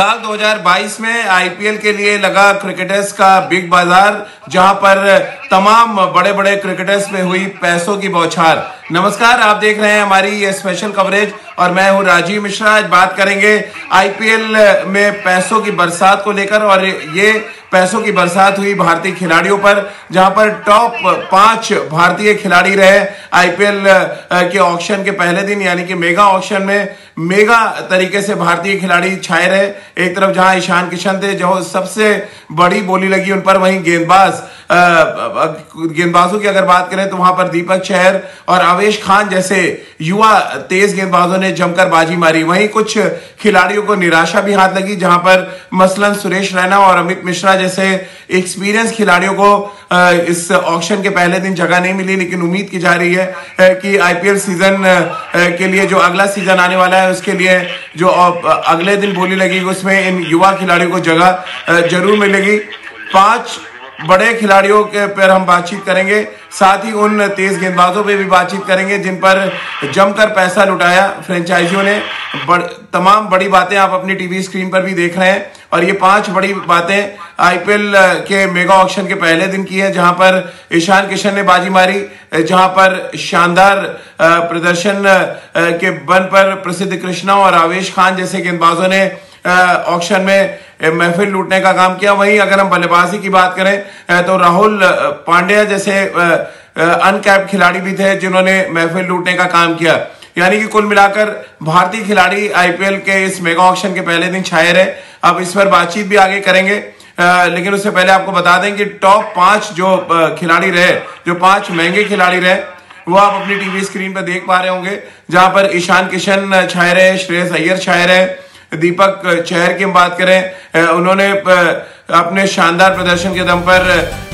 साल 2022 में आईपीएल के लिए लगा क्रिकेटर्स का बिग बाज़ार, जहाँ पर तमाम बड़े बड़े क्रिकेटर्स में हुई पैसों की बौछार। नमस्कार, आप देख रहे हैं हमारी ये स्पेशल कवरेज और मैं हूँ राजीव मिश्रा। आज बात करेंगे आईपीएल में पैसों की बरसात को लेकर और ये पैसों की बरसात हुई भारतीय खिलाड़ियों पर, जहाँ पर टॉप पाँच भारतीय खिलाड़ी रहे आईपीएल के ऑक्शन के पहले दिन, यानी कि मेगा ऑक्शन में। मेगा तरीके से भारतीय खिलाड़ी छाए रहे। एक तरफ़ जहाँ ईशान किशन थे, जो सबसे बड़ी बोली लगी उन पर, वहीं गेंदबाज गेंदबाजों की अगर बात करें तो वहाँ पर दीपक चहर और आवेश खान जैसे युवा तेज गेंदबाजों ने जमकर बाजी मारी। वहीं कुछ खिलाड़ियों को निराशा भी हाथ लगी, जहाँ पर मसलन सुरेश रैना और अमित मिश्रा जैसे एक्सपीरियंस खिलाड़ियों को इस ऑक्शन के पहले दिन जगह नहीं मिली, लेकिन उम्मीद की जा रही है कि आईपीएल सीज़न के लिए जो अगला सीज़न आने वाला है, उसके लिए जो अगले दिन बोली लगेगी, उसमें इन युवा खिलाड़ियों को जगह ज़रूर मिलेगी। पाँच बड़े खिलाड़ियों के पर हम बातचीत करेंगे। साथ ही उन तेज गेंदबाजों पे भी बातचीत करेंगे जिन पर जमकर पैसा लुटाया फ्रेंचाइजियों ने। बड़, तमाम बड़ी बातें आप अपनी टीवी स्क्रीन पर भी देख रहे हैं। और ये पाँच बड़ी बातें आईपीएल के मेगा ऑक्शन के पहले दिन की है जहाँ पर ईशान किशन ने बाजी मारी जहाँ पर शानदार प्रदर्शन के बन पर प्रसिद्ध कृष्णा और आवेश खान जैसे गेंदबाजों ने ऑक्शन में महफिल लूटने का काम किया। वहीं अगर हम बल्लेबाजी की बात करें तो राहुल पांड्या जैसे अनकैप खिलाड़ी भी थे जिन्होंने महफिल लूटने का काम किया। यानी कि कुल मिलाकर भारतीय खिलाड़ी आईपीएल के इस मेगा ऑक्शन के पहले दिन छाए रहे। अब इस पर बातचीत भी आगे करेंगे। लेकिन उससे पहले आपको बता दें कि टॉप पाँच जो खिलाड़ी रहे, जो पाँच महँगे खिलाड़ी रहे, वो आप अपनी टीवी स्क्रीन पर देख पा रहे होंगे, जहाँ पर ईशान किशन छाए रहे, श्रेयस अय्यर छाए रहे दीपक चहर की हम बात करें उन्होंने अपने शानदार प्रदर्शन के दम पर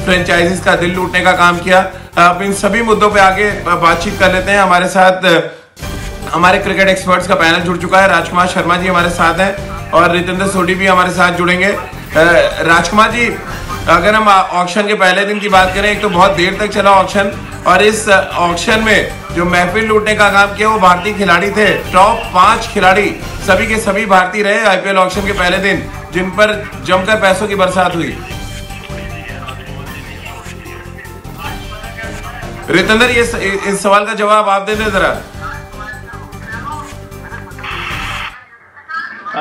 फ्रेंचाइजीज का दिल लूटने का काम किया। अब इन सभी मुद्दों पे आगे बातचीत कर लेते हैं। हमारे साथ हमारे क्रिकेट एक्सपर्ट्स का पैनल जुड़ चुका है। राजकुमार शर्मा जी हमारे साथ हैं और रितेंद्र सोडी भी हमारे साथ जुड़ेंगे। राजकुमार जी अगर हम ऑक्शन के पहले दिन की बात करें, एक तो बहुत देर तक चला ऑक्शन और इस ऑक्शन में जो महफिल लूटने का काम किया, वो भारतीय खिलाड़ी थे। टॉप पाँच खिलाड़ी सभी के सभी भारतीय रहे आईपीएल ऑक्शन के पहले दिन, जिन पर जमकर पैसों की बरसात हुई। रितेंद्र, ये इस सवाल का जवाब आप दे दे जरा।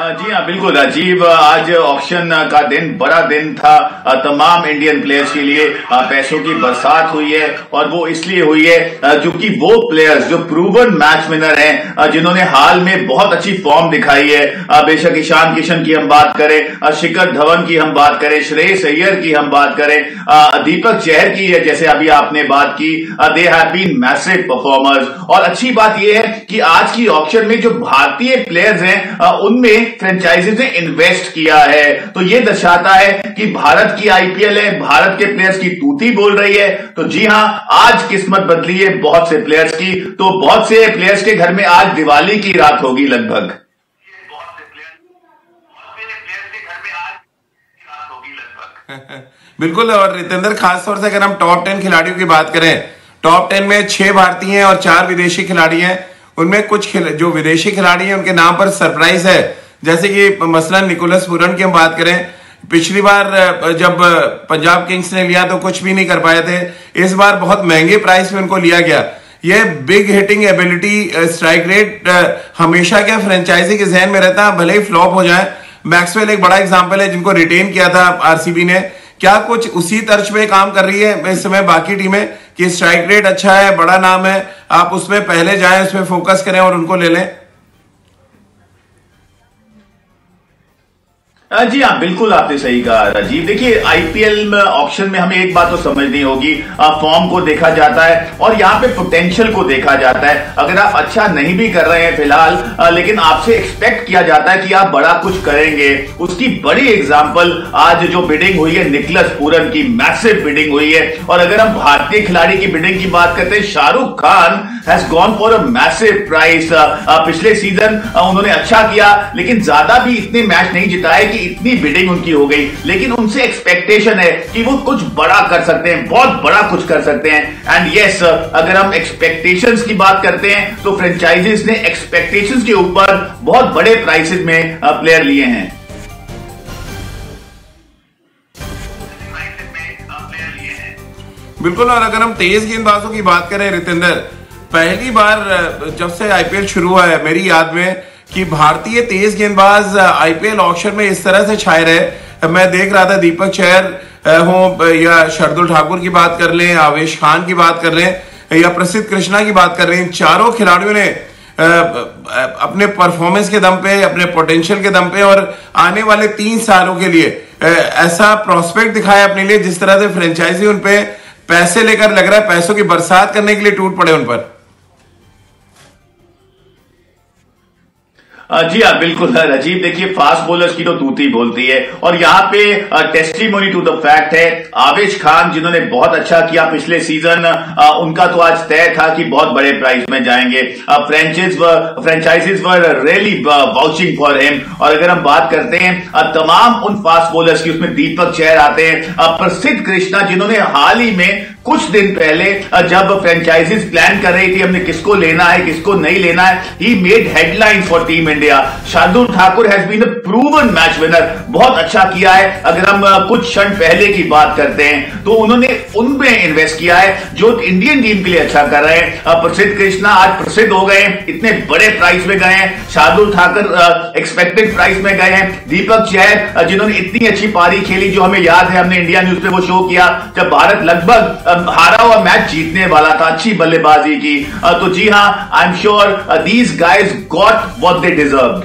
जी हाँ बिल्कुल राजीव आज ऑक्शन का दिन, बड़ा दिन था। तमाम इंडियन प्लेयर्स के लिए पैसों की बरसात हुई है और वो इसलिए हुई है क्योंकि वो प्लेयर्स जो प्रूवन मैच विनर हैं जिन्होंने हाल में बहुत अच्छी फॉर्म दिखाई है। बेशक ईशान किशन की हम बात करें शिखर धवन की हम बात करें, श्रेयस अय्यर की हम बात करें दीपक चहर की है, जैसे अभी आपने बात की। They have been massive performers और अच्छी बात यह है कि आज की ऑप्शन में जो भारतीय प्लेयर्स हैं उनमें फ्रेंचाइजीज ने इन्वेस्ट किया है। तो ये दर्शाता है कि भारत की आईपीएल है, भारत के प्लेयर्स की तूती बोल रही है। तो जी हाँ, आज किस्मत बदली है बहुत से प्लेयर्स की। तो बहुत से प्लेयर्स के घर में आज दिवाली की रात होगी लगभग। बिल्कुल, और रितेंद्र, खासतौर से अगर हम टॉप टेन खिलाड़ियों की बात करें टॉप टेन में छह भारतीय हैं और चार विदेशी खिलाड़ी हैं। उनमें कुछ जो विदेशी खिलाड़ी हैं, उनके नाम पर सरप्राइज़ है। जैसे कि मसलन निकोलस पुरन की हम बात करें, पिछली बार, जब पंजाब किंग्स ने लिया तो कुछ भी नहीं कर पाए थे, इस बार बहुत महँगे प्राइस में उनको लिया गया। ये big hitting ability, strike rate, हमेशा क्या फ्रेंचाइजी के जहन में रहता है भले ही फ्लॉप हो जाए। मैक्सवेल एक बड़ा एग्ज़ाम्पल है, जिनको रिटेन किया था आरसीबी ने। क्या कुछ उसी तर्ज पे काम कर रही है? इस समय बाकी टीमें कि स्ट्राइक रेट अच्छा है, बड़ा नाम है। आप उसमें पहले जाएँ, उसमें फोकस करें और उनको ले लें। जी हाँ बिल्कुल आपने सही कहा, राजीव। देखिए आईपीएल ऑप्शन में हमें एक बात तो समझनी होगी फॉर्म को देखा जाता है और यहाँ पे पोटेंशियल को देखा जाता है। अगर आप अच्छा नहीं भी कर रहे हैं फ़िलहाल लेकिन आपसे एक्सपेक्ट किया जाता है कि आप बड़ा कुछ करेंगे। उसकी बड़ी एग्ज़ाम्पल आज जो बिडिंग हुई है निकलस पूरन की मैसिव बिडिंग हुई है। और अगर हम भारतीय खिलाड़ी की बिडिंग की बात करते हैं, Shahrukh Khan has gone for a massive price पिछले सीज़न uh, उन्होंने अच्छा किया लेकिन ज़्यादा भी इतने मैच नहीं जिताए कि इतनी बिडिंग उनकी हो गई। लेकिन उनसे एक्सपेक्टेशन है कि वो कुछ बड़ा कर सकते हैं बहुत बड़ा कुछ कर सकते हैं। एंड यस yes, uh, अगर हम एक्सपेक्टेशंस की बात करते हैं तो फ्रेंचाइजीज ने एक्सपेक्टेशंस के ऊपर बहुत बड़े प्राइसेस में uh, प्लेयर लिए हैं। बिल्कुल और अगर हम तेज गेंदबाजों की बात करें रितेंद्र पहली बार जब से आईपीएल शुरू हुआ है, मेरी याद में कि भारतीय तेज गेंदबाज आईपीएल ऑक्शन में इस तरह से छाए रहे। मैं देख रहा था दीपक चहर हो या शरदुल ठाकुर की बात कर लें, आवेश खान की बात कर लें, या प्रसिद्ध कृष्णा की बात कर रहे लें चारों खिलाड़ियों ने अपने परफॉर्मेंस के दम पे, अपने पोटेंशियल के दम पे और आने वाले तीन सालों के लिए ऐसा प्रोस्पेक्ट दिखाया अपने लिए, जिस तरह से फ्रेंचाइजी उन पे पैसे लेकर लग रहा है, पैसों की बरसात करने के लिए टूट पड़े उन पर। जी हाँ बिल्कुल राजीव, देखिए फास्ट बॉलर्स की तो तूती बोलती है। और यहाँ पे टेस्टिमोनी टू द फैक्ट है, आवेश खान, जिन्होंने बहुत अच्छा किया पिछले सीज़न उनका तो आज तय था कि बहुत बड़े प्राइस में जाएँगे। Franchise franchisees were really vouching for him और अगर हम बात करते हैं तमाम उन फास्ट बॉलर्स की, उसमें दीपक चहर आते हैं। प्रसिद्ध कृष्णा, जिन्होंने हाल ही में कुछ दिन पहले जब फ्रेंचाइजीज प्लान कर रही थी हमने किसको लेना है, किसको नहीं लेना है he made headline for team India Shardul Thakur has been proven match winner बहुत अच्छा किया है। अगर हम कुछ क्षण पहले की बात करते हैं तो उन्होंने उनमें इन्वेस्ट किया है जो इंडियन टीम के लिए अच्छा कर रहे हैं। प्रसिद्ध कृष्णा आज प्रसिद्ध हो गए इतने बड़े प्राइस में गए हैं। शार्दुल ठाकुर एक्सपेक्टेड प्राइस में गए हैं। दीपक चहर जिन्होंने इतनी अच्छी पारी खेली जो हमें याद है। हमने इंडिया न्यूज़ पे वो शो किया। जब भारत लगभग हारा हुआ मैच जीतने वाला था अच्छी बल्लेबाजी की। तो जी हाँ I am sure these guys got what they deserve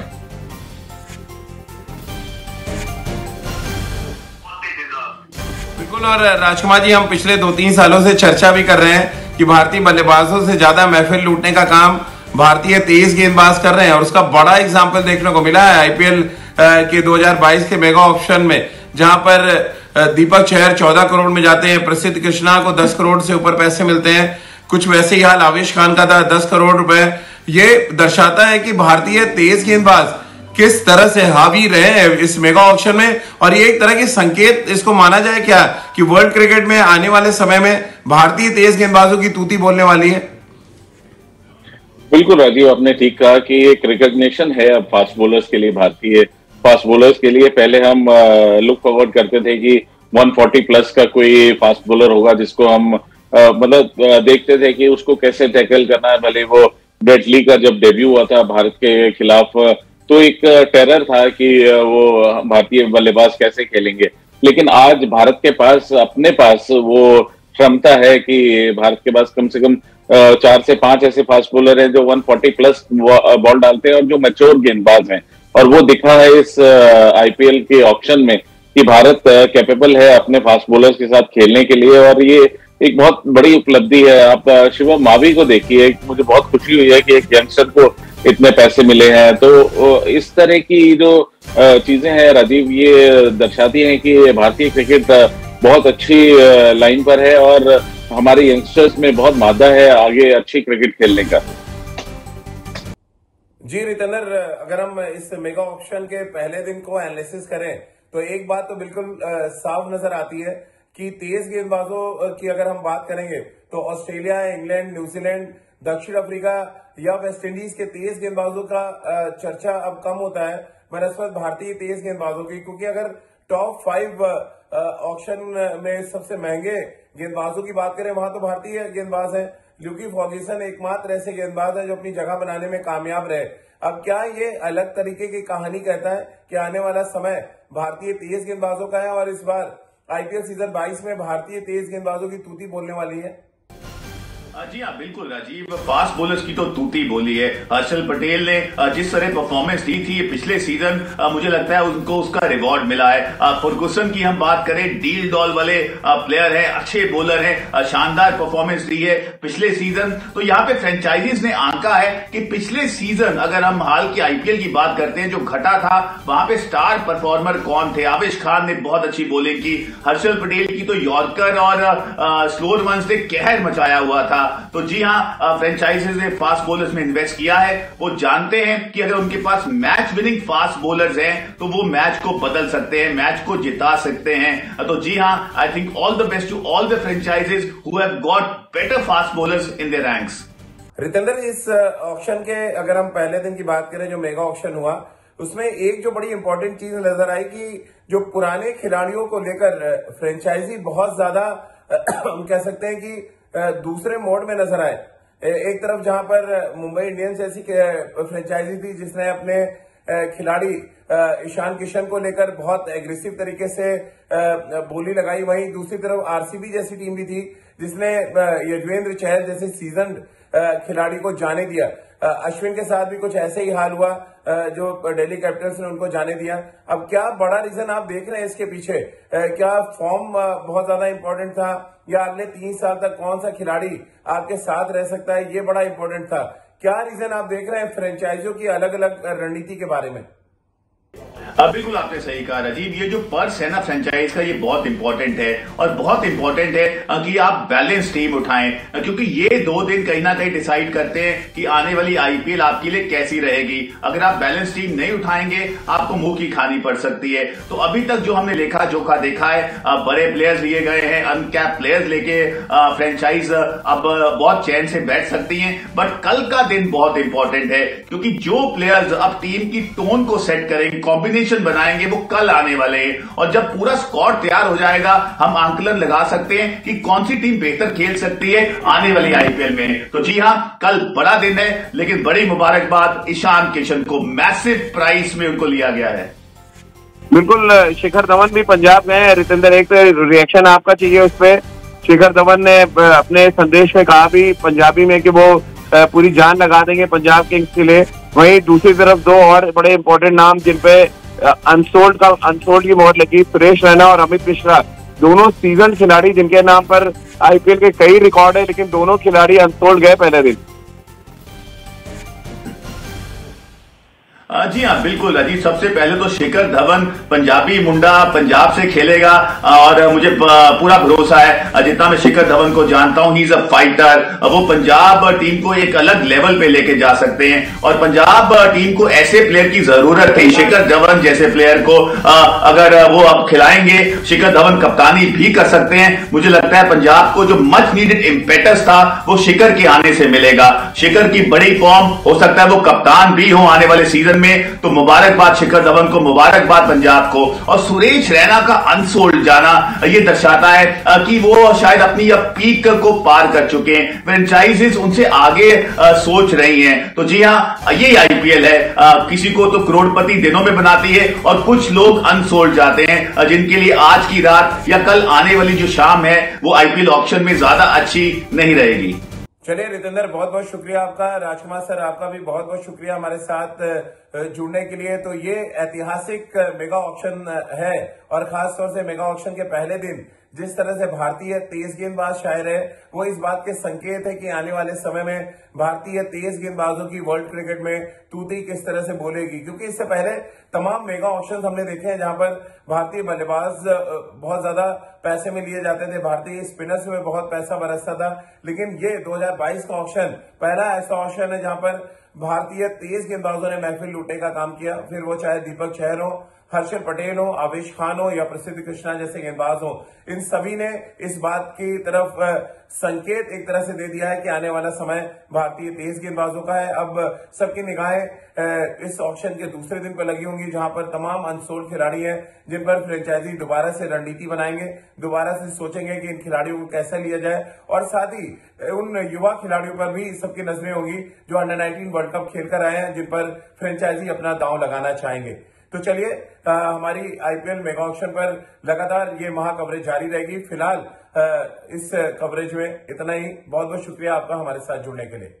और, राजकुमार जी, हम पिछले दो तीन सालों से चर्चा भी कर रहे हैं कि भारतीय बल्लेबाजों से ज़्यादा महफिल लूटने का काम भारतीय तेज गेंदबाज कर रहे हैं, और उसका बड़ा एग्ज़ाम्पल देखने को मिला है आईपीएल के 2022 के मेगा ऑप्शन में। जहाँ पर दीपक चहर चौदह करोड़ में जाते हैं, प्रसिद्ध कृष्णा को दस करोड़ से ऊपर पैसे मिलते हैं। कुछ वैसे ही हाल, आवेश खान का था, दस करोड़ रुपए। ये दर्शाता है कि भारतीय तेज गेंदबाज किस तरह से हावी रहे इस मेगा ऑप्शन में। और ये एक तरह के संकेत, इसको माना जाए क्या कि वर्ल्ड क्रिकेट में आने वाले समय में भारतीय तेज गेंदबाजों की तूती बोलने वाली है? बिल्कुल राजीव, आपने ठीक कहा कि एक रिकॉग्निशन है। अब फास्ट बॉलर्स के लिए भारतीय फास्ट बॉलर्स के लिए पहले हम लुक फॉरवर्ड करते थे कि 140 प्लस का कोई फास्ट बॉलर होगा जिसको हम मतलब देखते थे कि उसको कैसे टैकल करना है। भले वो ब्रेटली का जब डेब्यू हुआ था भारत के खिलाफ तो एक टेरर था कि वो भारतीय बल्लेबाज कैसे खेलेंगे। लेकिन आज भारत के पास, अपने पास वो क्षमता है कि भारत के पास कम से कम चार से पाँच ऐसे फास्ट बॉलर हैं जो 140 प्लस बॉल डालते हैं और जो मैच्योर गेंदबाज हैं। और वो दिखा है इस आईपीएल के ऑप्शन में कि भारत कैपेबल है अपने फास्ट बॉलर्स के साथ खेलने के लिए और ये एक बहुत बड़ी उपलब्धि है। आप शिवम, मावी को देखिए, मुझे बहुत खुशी हुई है कि एक यंगस्टर को इतने पैसे मिले हैं। तो इस तरह की जो चीज़ें हैं, राजीव, ये दर्शाती हैं कि भारतीय क्रिकेट बहुत अच्छी लाइन पर है और हमारे यंगस्टर्स में बहुत मादा है आगे अच्छी क्रिकेट खेलने का। जी रितेंद्र, अगर हम इस मेगा ऑप्शन के पहले दिन को एनालिसिस करें तो एक बात तो बिल्कुल साफ़ नज़र आती है कि तेज गेंदबाजों की अगर हम बात करेंगे तो ऑस्ट्रेलिया, इंग्लैंड, न्यूजीलैंड, दक्षिण अफ्रीका या वेस्ट इंडीज के तेज गेंदबाजों का चर्चा अब कम होता है। बनस्पत भारतीय तेज गेंदबाजों की, क्योंकि अगर टॉप फाइव ऑप्शन में सबसे महँगे गेंदबाजों की बात करें, वहाँ तो भारतीय गेंदबाज है। ल्यूकी फॉर्ग्यूसन एकमात्र ऐसे गेंदबाज है जो अपनी जगह बनाने में कामयाब रहे। अब क्या ये अलग तरीके की कहानी कहता है कि आने वाला समय भारतीय तेज गेंदबाजों का है और इस बार आईपीएल सीज़न 22 में भारतीय तेज गेंदबाजों की तूती बोलने वाली है? जी हाँ बिल्कुल, राजीव। फास्ट बॉलर्स की तो तूती बोली है। हर्षल पटेल ने जिस तरह परफॉर्मेंस दी थी पिछले सीज़न मुझे लगता है उनको उसका रिवॉर्ड मिला है। फुरगुसन की हम बात करें, डील डॉल वाले प्लेयर हैं, अच्छे बॉलर हैं शानदार परफॉर्मेंस दी है पिछले सीज़न तो यहाँ पे फ्रेंचाइजीज ने आंका है कि पिछले सीज़न अगर हम हाल की आईपीएल की बात करते हैं, जो घटा था, वहाँ पे स्टार परफॉर्मर कौन थे? आवेश खान ने बहुत अच्छी बॉलिंग की। हर्षल पटेल की तो यॉर्कर और स्लोर वंस ने कहर मचाया हुआ था। तो जी हाँ फ्रेंचाइजीज ने फास्ट बॉलर्स में इन्वेस्ट किया है। वो जानते हैं कि अगर उनके पास मैच विनिंग फास्ट बॉलर्स हैं तो वो मैच को बदल सकते हैं मैच को जिता सकते हैं। तो जी हाँ I think all the best to all the franchisees who have got better fast bowlers in the ranks Ritendra, इस ऑप्शन के अगर हम पहले दिन की बात करें, जो मेगा ऑप्शन हुआ, उसमें एक जो बड़ी इंपॉर्टेंट चीज़ नज़र आई कि जो पुराने खिलाड़ियों को लेकर फ्रेंचाइजी बहुत ज़्यादा हम कह सकते हैं कि दूसरे मोड में नज़र आए। एक तरफ़ जहाँ पर मुंबई इंडियंस जैसी फ्रेंचाइजी थी, जिसने अपने खिलाड़ी ईशान किशन को लेकर बहुत एग्रेसिव तरीके से बोली लगाई। वहीं दूसरी तरफ़ आरसीबी जैसी टीम भी थी, जिसने यजवेंद्र चहल जैसे सीज़न खिलाड़ी को जाने दिया। अश्विन के साथ भी कुछ ऐसे ही हाल हुआ जो दिल्ली कैपिटल्स ने उनको जाने दिया। अब क्या बड़ा रीजन आप देख रहे हैं इसके पीछे? क्या फॉर्म बहुत ज़्यादा इंपॉर्टेंट था? या अगले तीन साल तक कौन सा खिलाड़ी आपके साथ रह सकता है? ये बड़ा इंपॉर्टेंट था। क्या रीजन आप देख रहे हैं फ्रेंचाइजियों की अलग अलग रणनीति के बारे में? बिल्कुल आपने सही कहा, राजीव। ये जो पर्स है ना फ्रेंचाइज का, ये बहुत इंपॉर्टेंट है। और बहुत इंपॉर्टेंट है कि आप बैलेंस टीम उठाएँ, क्योंकि ये दो दिन कहीं ना कहीं डिसाइड करते हैं कि आने वाली आईपीएल आपके लिए कैसी रहेगी। अगर आप बैलेंस टीम नहीं उठाएँगे, आपको मुँह की खानी पड़ सकती है। तो अभी तक जो हमने लेखा, जोखा देखा है बड़े प्लेयर्स लिए गए हैं अनकैप प्लेयर्स लेके फ्रेंचाइज अब बहुत चैन से बैठ सकती है। बट कल का दिन बहुत इंपॉर्टेंट है, क्योंकि जो प्लेयर्स अब टीम की टोन को सेट करेंगे कॉम्बिनेशन कॉम्बिनेशन बनाएँगे, वो कल आने वाले हैं। और जब पूरा स्कॉट तैयार हो जाएगा, हम आंकलन लगा सकते हैं कि कौन सी टीम बेहतर खेल सकती है आने वाली आईपीएल में। तो जी हाँ, कल बड़ा दिन है, लेकिन बड़ी मुबारकबाद ईशान किशन को। मैसिव प्राइस में उनको लिया गया है। बिल्कुल, शिखर धवन भी पंजाब में है। रितेंद्र, एक तो रिएक्शन आपका चाहिए उस पर शिखर धवन ने अपने संदेश में कहा भी पंजाबी में कि वो पूरी जान लगा देंगे पंजाब किंग्स के लिए। वहीं दूसरी तरफ़ दो और बड़े इंपॉर्टेंट नाम जिनपे अनसोल्ड का अनसोल्ड की मोहर लगी, सुरेश रैना और अमित मिश्रा। दोनों सीज़न खिलाड़ी जिनके नाम पर आईपीएल के कई रिकॉर्ड है, लेकिन दोनों खिलाड़ी अनसोल्ड गए पहले दिन। जी हाँ बिल्कुल, अजीत, सबसे पहले तो शिखर धवन पंजाबी मुंडा पंजाब से खेलेगा और मुझे पूरा भरोसा है, जितना मैं शिखर धवन को जानता हूँ ही इज़ अ फाइटर वो पंजाब टीम को एक अलग लेवल पे लेके जा सकते हैं, और पंजाब टीम को ऐसे प्लेयर की ज़रूरत थी शिखर धवन जैसे प्लेयर को अगर वो अब खिलाएँगे, शिखर धवन कप्तानी भी कर सकते हैं, मुझे लगता है पंजाब को जो मच नीडेड इम्पेटस था, वो शिखर के आने से मिलेगा, शिखर की बड़ी फॉर्म हो सकता है वो कप्तान भी हो आने वाले सीज़न में तो मुबारकबाद, शिखर धवन को मुबारकबाद, पंजाब को। और सुरेश रैना का अनसोल्ड जाना ये दर्शाता है कि वो शायद अपनी पीक को पार कर चुके हैं। फ्रेंचाइजीज उनसे आगे सोच रही हैं। तो जी हाँ ये आईपीएल है। किसी को तो करोड़पति दिनों में बनाती है और कुछ लोग अनसोल्ड जाते हैं जिनके लिए आज की रात या कल आने वाली जो शाम है, वो आईपीएल ऑप्शन में ज़्यादा अच्छी नहीं रहेगी। चलिए, रितेंद्र बहुत बहुत शुक्रिया आपका, राजकुमार सर, आपका भी बहुत बहुत शुक्रिया हमारे साथ जुड़ने के लिए। तो ये ऐतिहासिक मेगा ऑप्शन है, और खासतौर से मेगा ऑप्शन के पहले दिन जिस तरह से भारतीय तेज गेंदबाज शायर है, वो इस बात के संकेत है कि आने वाले समय में भारतीय तेज गेंदबाजों की वर्ल्ड क्रिकेट में तूती किस तरह से बोलेगी। क्योंकि इससे पहले तमाम मेगा ऑप्शन हमने देखे हैं जहाँ पर भारतीय बल्लेबाज बहुत ज़्यादा पैसे में लिए जाते थे। भारतीय स्पिनर्स में बहुत पैसा बरसता था। लेकिन ये 2022 का ऑप्शन पहला ऐसा ऑप्शन है जहाँ पर भारतीय तेज गेंदबाजों ने महफिल लूटने का काम किया। फिर वो चाहे दीपक चहर हो हर्षल पटेल हो, आवेश खान हो या प्रसिद्ध कृष्णा जैसे गेंदबाज हो, इन सभी ने इस बात की तरफ़ संकेत एक तरह से दे दिया है कि आने वाला समय भारतीय तेज गेंदबाजों का है। अब सबकी निगाहें इस ऑप्शन के दूसरे दिन पर लगी होंगी, जहाँ पर तमाम अनसोल्ड खिलाड़ी हैं, जिन पर फ्रेंचाइजी दोबारा से रणनीति बनाएँगे, दोबारा से सोचेंगे कि इन खिलाड़ियों को कैसे लिया जाए, और साथ ही उन युवा खिलाड़ियों पर भी सबकी नज़रें होंगी, जो अंडर नाइनटीन वर्ल्ड कप खेलकर आए हैं, जिन पर फ्रेंचाइजी अपना दांव लगाना चाहेंगे। तो चलिए हमारी आईपीएल मेगा ऑप्शन पर लगातार ये महा कवरेज जारी रहेगी। फ़िलहाल इस कवरेज में इतना ही। बहुत बहुत शुक्रिया आपका हमारे साथ जुड़ने के लिए।